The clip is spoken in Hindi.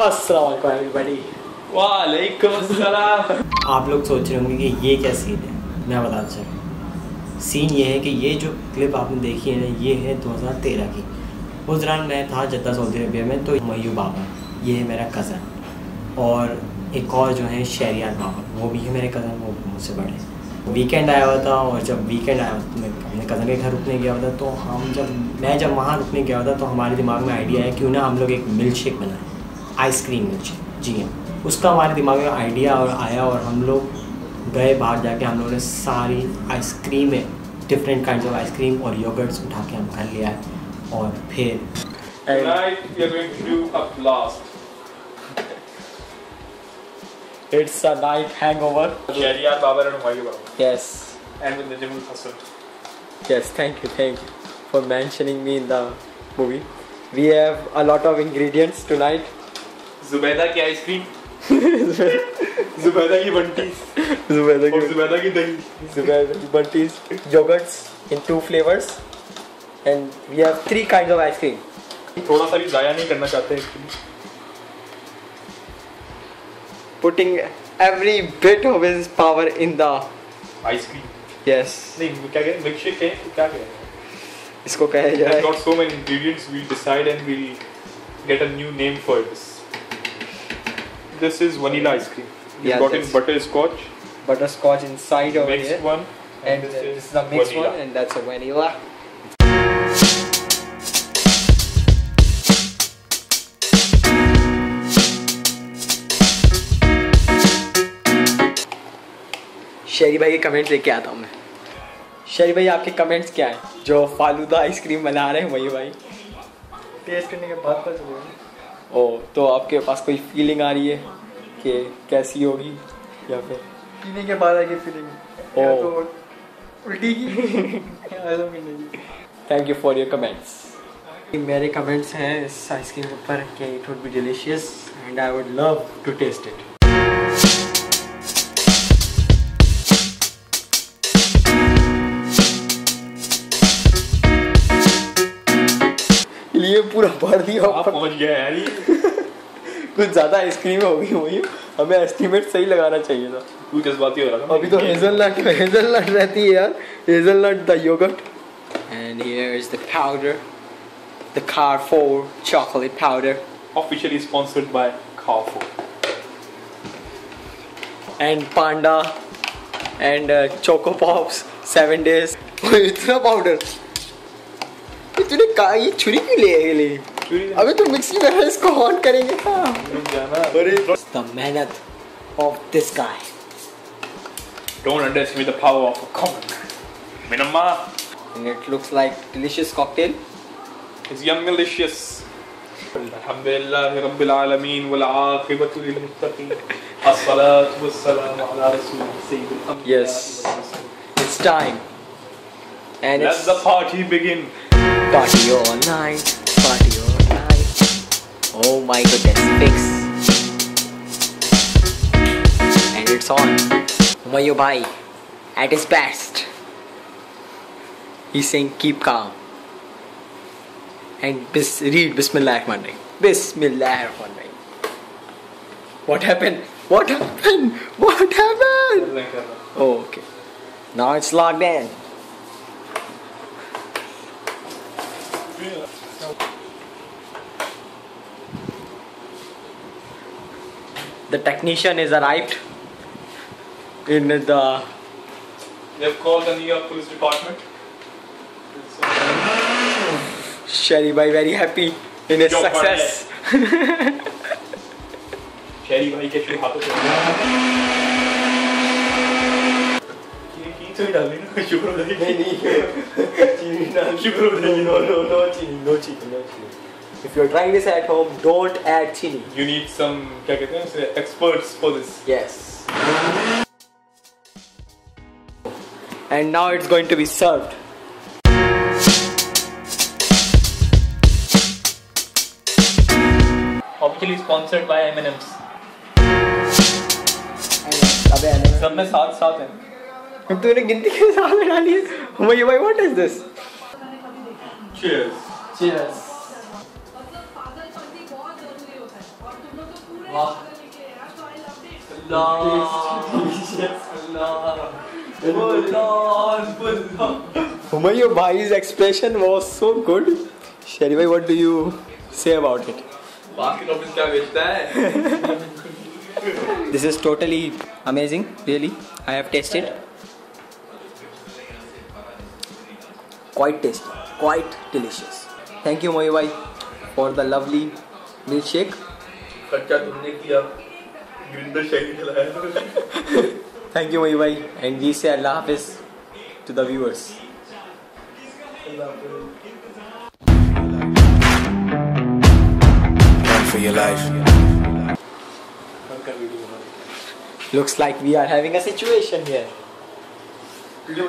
अस्सलाम एवरीबॉडी वालेकुम अस्सलाम आप लोग सोच रहे होंगे कि ये क्या सीन है? मैं बताता चलूँ सीन ये है कि ये जो क्लिप आपने देखी है ना ये है 2013 की। उस दौरान मैं था जद्दा सऊदी अरबिया में तो मयू बाबा ये है मेरा कज़न और एक और जो है शहरियार बाबा वो भी है मेरे कज़न वो मुझसे बड़े वीकेंड आया हुआ था और जब वीकेंड आया तो मैं अपने कज़न के घर रुकने गया हुआ था तो हम जब मैं जब वहाँ रुकने गया हुआ था तो हमारे दिमाग में आइडिया है क्यों ना हम लोग एक मिल्क शेक बनाएँ। आइसक्रीम मिल्क जी हाँ उसका हमारे दिमाग में आइडिया और आया और हम लोग गए बाहर जाके हम लोगों ने सारी आइसक्रीमें different kind of ice cream और योगर्ट्स उठा के हम घर ले आए और फिर do a a night Shariar Babar and Humayun Baba. Yes And with Najmul Hassan. Yes, thank you, thank you for mentioning me in the movie. We have a lot of ingredients tonight. Zubaida की आइसक्रीम जुबैदा की बंटीज Zubeda और जुबैदा की दही Zubeda bunties, yogurts in two flavors, and we have three kinds of ice cream. थोड़ा सा भी जाया नहीं करना चाहते actually Putting every bit of his power in the ice cream yes. नहीं क्या कहें मिल्क शेक कहें क्या कहें इसको कहा जाए got so many ingredients we'll decide and we'll get a new name for this this is vanilla ice cream we've Yeah, got in butterscotch butterscotch inside over mixed here, one and and this this is the mixed vanilla. one, and that's a vanilla. शेरी भाई के कमेंट्स लेके आता हूँ मैं शेरी भाई आपके कमेंट्स क्या हैं जो फालूदा आइसक्रीम बना रहे हैं वही भाई टेस्ट करने के बाद पता चलेगा ओ तो आपके पास कोई फीलिंग आ रही है कि कैसी होगी या फिर? पीने के बाद आएगी फीलिंग ओ। तो उल्टी की। Thank you for your comments मेरे कमेंट्स हैं इस आइसक्रीम के ऊपर कि it would be delicious and I would love to taste it लिए पूरा भर दिया आप ऊपर। पहुँच गया यार ये। कुछ ज़्यादा आइसक्रीम हो गई वही। हमें एस्टिमेट सही लगाना चाहिए था। तू जज्बाती हो रहा था। अभी तो हेजलनट हेजलनट रहती है यार। Hazelnut the yogurt and here is the powder the Carrefour chocolate powder officially sponsored by Carrefour. And Panda and Choco Pops seven days इतना पाउडर तूने कहा ये छुरी क्यों ले आई ले अबे तो मिक्सी में है इसको ऑन करेंगे जाना अरे द मेहनत of this guy don't underestimate the power of a comic Minamma and it looks like delicious cocktail is yum delicious Alhamdulillah Rabbil Alameen wal aqibatu lil muttaqin As-salatu was-salamu ala rasulih sayyidil anbiya Yes. it's time and Let the party begin Party all night, party all night. Oh my goodness, fix. And it's on. Humayu Bhai, at his best. He's saying keep calm. And bis- read Bismillah Rahman Rahim. Bismillah Rahman Rahim. What happened? What happened? What happened? Oh, okay. Now it's logged in. The technician is arrived in the They've called the New York Police Department Sherry Bhai very happy in his Yo, success. शहरी भाई के शुरू हाथों से चीनी की तो ही डाल दी ना शुक्र हो जाएगी शुक्र हो जाएगी no, no, no chini, no chini, no. If you're trying this at home, don't add chini. You need some क्या कहते हैं उसे experts for this Yes. And now it's going to be served. officially sponsored by M&M's सब में साथ साथ हैं अब तूने गिनती के साथ में डाली है हुमायूं भाई व्हाट इज़ दिस चीयर्स मतलब पागलपंती बहुत ज़रूरी होता है और तुम लोग तो वाह Humayun bhai's expression was so good. Sherry bhai, what do you say about it? बाकी ऑफ़िस क्या बेचता है This is totally amazing, really. I have tasted. Quite tasty, quite delicious. Thank you, Moyu bhai, for the lovely milkshake. खर्चा तुमने किया ग्रिंडर शहीद खिलाया Thank you, Moyu bhai, and we say Allah Hafiz to the viewers. Run for your life. Looks like we are having a situation here. Video